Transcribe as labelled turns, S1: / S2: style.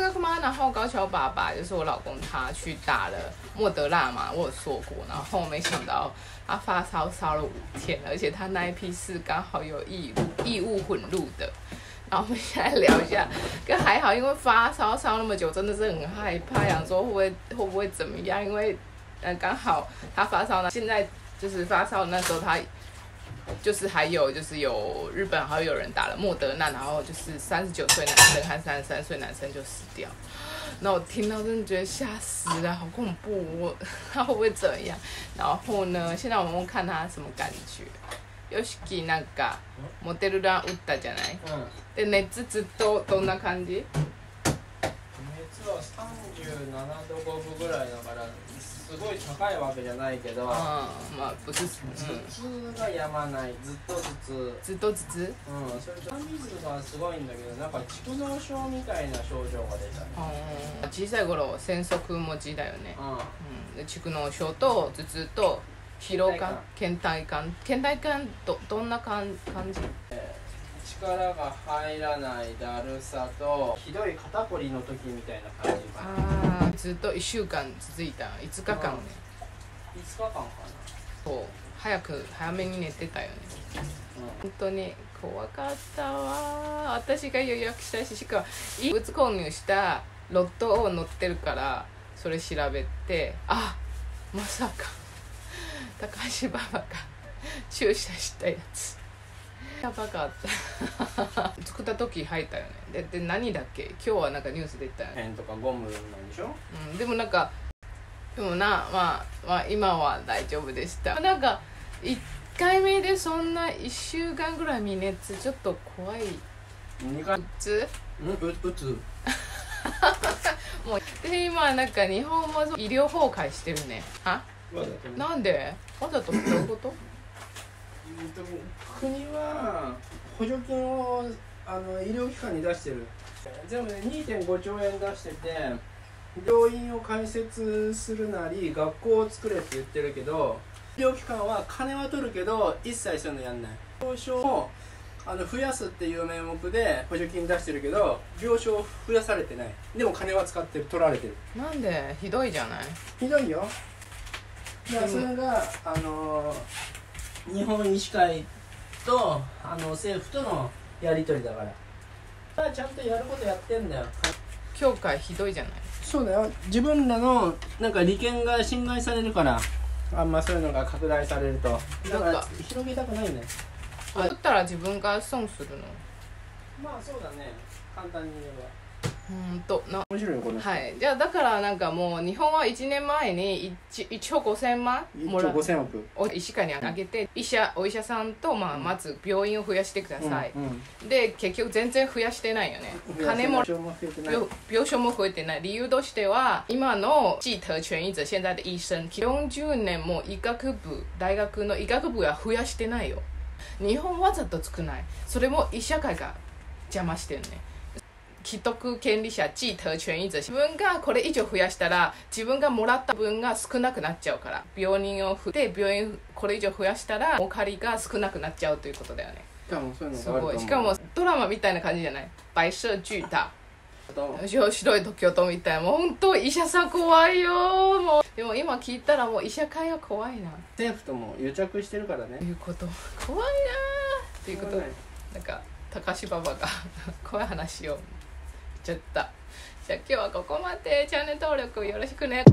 S1: 个嘛，然后高桥爸爸就是我老公，他去打了莫德纳嘛，我有说过，然后没想到他发烧烧了五天，而且他那一批是刚好有异物异物混入的。然后我们现在聊一下，跟还好，因为发烧烧那么久，真的是很害怕，想说会不会会不会怎么样？因为嗯，刚好他发烧呢，现在就是发烧那时候他。就是还有就是有日本还有人打了莫德纳，然后就是三十九岁男生和三十三岁男生就死掉。那我听到真的觉得吓死了，好恐怖！我他会不会怎样？然后呢，现在我们看他什么感觉？よしきなんかモデルラン打ったじゃない？で熱ずっとどんな感じ？
S2: 熱は三十七度五分ぐらいだから。すごい高いわけじゃないけど、
S1: あまあ
S2: 頭痛がやまないずっと頭痛
S1: ずっと頭痛
S2: うんそれと鼻水がすごいんだけどなんか蓄膿症みたいな症状が出た。
S1: うん小さい頃喘息持ちだよね、
S2: う
S1: うん、で蓄膿症と頭痛と疲労感。倦怠感。倦怠感どどんな感感じ？
S2: 力が入らないだるさとひどい肩こりの時みたいな感じ
S1: ああずっと1週間続いた5日間ね。
S2: 5日間かな。
S1: そう早く早めに寝てたよね。本当に怖かったわ私が予約したししかも異物購入したロットを載ってるからそれ調べてあまさか高橋馬場が 注射したやつやばかった。作った時入ったよね。でで何だっけ？今日はなんかニュースで言ったよね、
S2: ペンとかゴムなんでしょ？
S1: うん、でもなんかでもな、まあ、まあ今は大丈夫でした。なんか1回目でそんな1週間ぐらい微熱ちょっと怖い。
S2: 2回？
S1: 普通
S2: うん？ううつ？
S1: もうで今なんか日本も医療崩壊してるね。あなんで？わざと？どういうこと？
S2: 国は補助金をあの医療機関に出してる。全部ね2.5兆円出してて病院を開設するなり学校を作れって言ってるけど医療機関は金は取るけど一切そういうのやんない。病床もあの増やすっていう名目で補助金出してるけど病床増やされてない。でも金は使ってる取られてる。
S1: なんで？ひどいじゃない？
S2: ひどいよ。いやそれがあの日本医師会とあの政府とのやり取りだから。まあちゃんとやることやってんだよ。
S1: 教会ひどいじゃない？
S2: そうだよ。自分らのなんか利権が侵害されるからあんまそういうのが拡大されると。だか
S1: なんか。
S2: ら広げたくないんだよ
S1: あだったら自分が損するの？
S2: まあそうだね。簡単に言えば
S1: うんと。な
S2: 面白いよこの人。
S1: はい。じゃあだからなんかもう日本は1年前に 1, 1億5000万も
S2: 1
S1: ら
S2: 兆5000億。
S1: お医師会にあげて医者お医者さんと、まあ、まず病院を増やしてください、
S2: うんうん。
S1: で結局全然増やしてないよね。金も
S2: 病床も増えてない。
S1: 病病床も増えてない。理由としては今の既得権益者現在的医生40年も医学部大学の医学部は増やしてないよ。日本わざと少ない。それも医者会が邪魔してるね既得権利者既得権益者自分がこれ以上増やしたら自分がもらった分が少なくなっちゃうから病人を増えて病院これ以上増やしたらお借りが少なくなっちゃうということだよね。
S2: しかもそういうの
S1: すごいしかもドラマみたいな感じじゃない。白色巨大
S2: と
S1: 白い時とみたいなもう本当医者さん怖いよもう。でも今聞いたらもう医者会は怖いな。
S2: 政府とも癒着してるからね。
S1: いうこと怖いなっていうこと。でなんか高橋馬場が 怖い話をちゃった。じゃあ今日はここまで。チャンネル登録よろしくね。